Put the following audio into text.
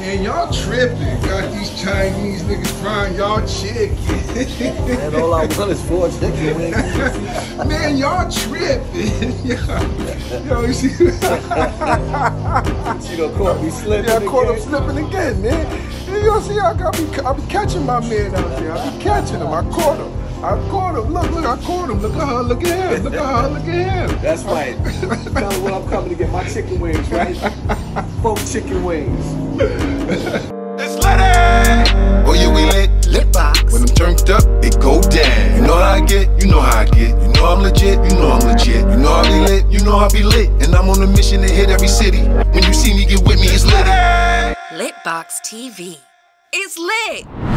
Man, y'all tripping. Got these Chinese niggas frying y'all chicken. And all I want is four chicken wings. Man, y'all tripping. Yo, you see? you done caught me slipping Yeah, I caught him slipping again, man. You know, see, I, I, be, I be catching my man out there. I be catching him. I caught him. I caught him. Look, look, I caught him. Look at her. Look at him. Look at her. Look at him. That's right. Tell me when I'm coming to get my chicken wings, right? Four chicken wings. It's lit. Oh yeah, we lit, lit box. When I'm turned up, it go down. You know how I get, you know how I get. You know I'm legit, you know I'm legit. You know I be lit, you know I be lit. And I'm on a mission to hit every city. When you see me get with me, it's lit. Litbox TV. It's lit.